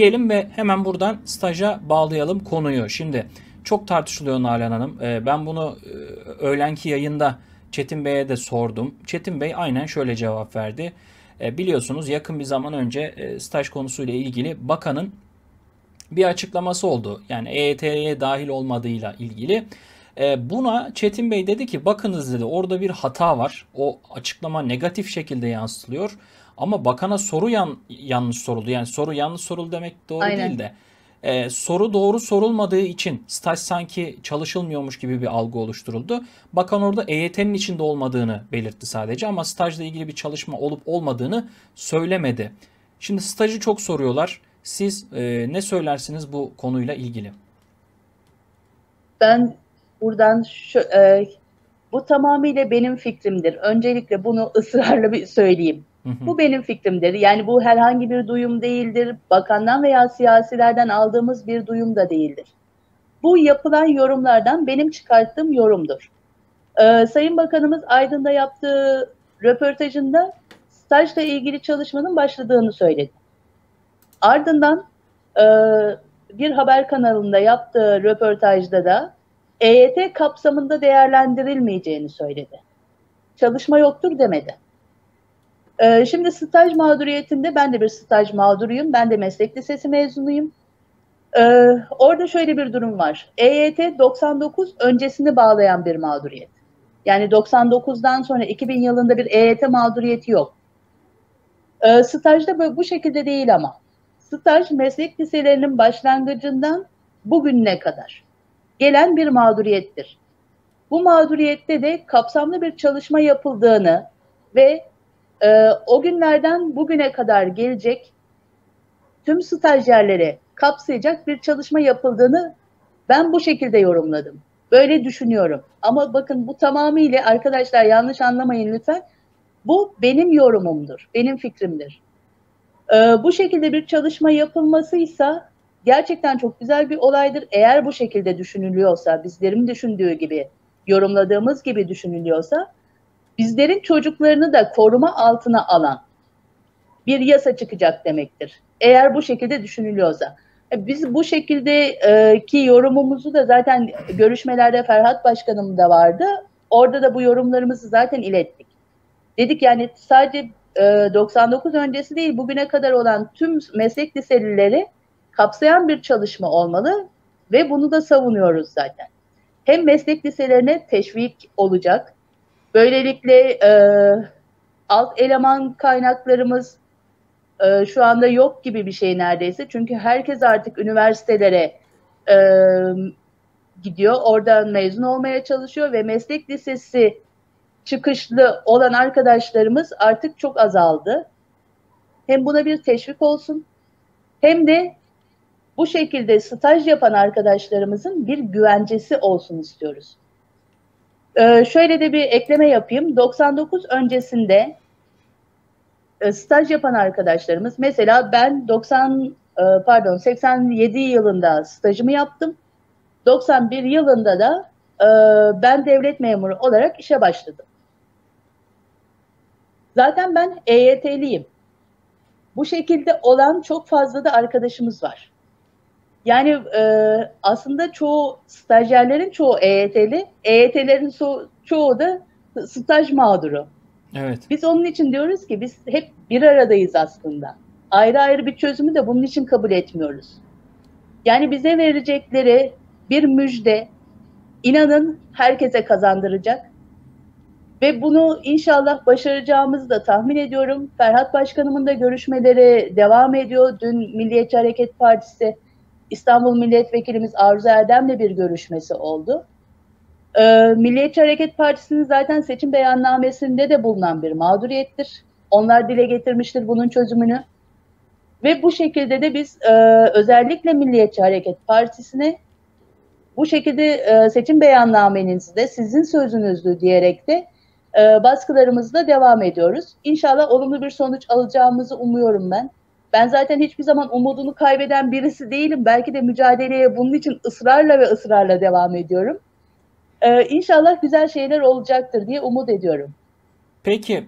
Diyelim ve hemen buradan staja bağlayalım konuyu. Şimdi çok tartışılıyor Nalan Hanım. Ee, Ben bunu e, öğlenki yayında Çetin Bey'e de sordum. Çetin Bey aynen şöyle cevap verdi. E, Biliyorsunuz yakın bir zaman önce e, staj konusuyla ilgili bakanın bir açıklaması oldu. Yani EYT'ye dahil olmadığıyla ilgili. E, buna Çetin Bey dedi ki bakınız dedi orada bir hata var. O açıklama negatif şekilde yansıtılıyor. Ama bakana soru yan, yanlış soruldu. Yani soru yanlış soruldu demek doğru Aynen. değil de. e, soru doğru sorulmadığı için staj sanki çalışılmıyormuş gibi bir algı oluşturuldu. Bakan orada EYT'nin içinde olmadığını belirtti sadece ama stajla ilgili bir çalışma olup olmadığını söylemedi. Şimdi stajı çok soruyorlar. Siz e, ne söylersiniz bu konuyla ilgili? Ben buradan şu, e, bu tamamıyla benim fikrimdir. Öncelikle bunu ısrarla bir söyleyeyim. Bu benim fikrimdir. Yani bu herhangi bir duyum değildir. Bakandan veya siyasilerden aldığımız bir duyum da değildir. Bu yapılan yorumlardan benim çıkarttığım yorumdur. Ee, Sayın Bakanımız Aydın'da yaptığı röportajında stajla ilgili çalışmanın başladığını söyledi. Ardından e, bir haber kanalında yaptığı röportajda da EYT kapsamında değerlendirilmeyeceğini söyledi. Çalışma yoktur demedi. Ee, şimdi staj mağduriyetinde ben de bir staj mağduruyum. Ben de meslek lisesi mezunuyum. Ee, orada şöyle bir durum var. EYT 99 öncesini bağlayan bir mağduriyet. Yani 99'dan sonra 2000 yılında bir EYT mağduriyeti yok. Ee, stajda bu, bu şekilde değil ama. Staj meslek liselerinin başlangıcından bugüne kadar gelen bir mağduriyettir. Bu mağduriyette de kapsamlı bir çalışma yapıldığını ve e, o günlerden bugüne kadar gelecek tüm stajyerleri kapsayacak bir çalışma yapıldığını ben bu şekilde yorumladım. Böyle düşünüyorum. Ama bakın bu tamamıyla arkadaşlar yanlış anlamayın lütfen. Bu benim yorumumdur, benim fikrimdir. Ee, bu şekilde bir çalışma yapılmasıysa gerçekten çok güzel bir olaydır. Eğer bu şekilde düşünülüyorsa, bizlerin düşündüğü gibi, yorumladığımız gibi düşünülüyorsa, bizlerin çocuklarını da koruma altına alan bir yasa çıkacak demektir. Eğer bu şekilde düşünülüyorsa. E, Biz bu şekildeki yorumumuzu da zaten görüşmelerde Ferhat Başkanım da vardı. Orada da bu yorumlarımızı zaten ilettik. Dedik yani sadece e, 99 öncesi değil bugüne kadar olan tüm meslek liselileri kapsayan bir çalışma olmalı ve bunu da savunuyoruz zaten. Hem meslek liselerine teşvik olacak. Böylelikle e, alt eleman kaynaklarımız e, şu anda yok gibi bir şey neredeyse. Çünkü herkes artık üniversitelere e, gidiyor. Oradan mezun olmaya çalışıyor ve meslek lisesi çıkışlı olan arkadaşlarımız artık çok azaldı. Hem buna bir teşvik olsun hem de bu şekilde staj yapan arkadaşlarımızın bir güvencesi olsun istiyoruz. Ee, şöyle de bir ekleme yapayım. 99 öncesinde e, staj yapan arkadaşlarımız mesela ben 90 e, pardon 87 yılında stajımı yaptım. 91 yılında da e, ben devlet memuru olarak işe başladım. Zaten ben EYT'liyim. Bu şekilde olan çok fazla da arkadaşımız var. Yani e, aslında çoğu stajyerlerin çoğu EYT'li, EYT'lerin so- çoğu da staj mağduru. Evet. Biz onun için diyoruz ki biz hep bir aradayız aslında. Ayrı ayrı bir çözümü de bunun için kabul etmiyoruz. Yani bize verecekleri bir müjde inanın herkese kazandıracak. Ve bunu inşallah başaracağımızı da tahmin ediyorum. Ferhat Başkanımın da görüşmeleri devam ediyor. Dün Milliyetçi Hareket Partisi İstanbul Milletvekilimiz Arzu Erdem'le bir görüşmesi oldu. Ee, Milliyetçi Hareket Partisi'nin zaten seçim beyannamesinde de bulunan bir mağduriyettir. Onlar dile getirmiştir bunun çözümünü. Ve bu şekilde de biz e, özellikle Milliyetçi Hareket Partisi'ne bu şekilde e, seçim beyannamenizde sizin sözünüzdü diyerek de e, baskılarımızla devam ediyoruz. İnşallah olumlu bir sonuç alacağımızı umuyorum ben. Ben zaten hiçbir zaman umudunu kaybeden birisi değilim. Belki de mücadeleye bunun için ısrarla ve ısrarla devam ediyorum. Ee, inşallah güzel şeyler olacaktır diye umut ediyorum. Peki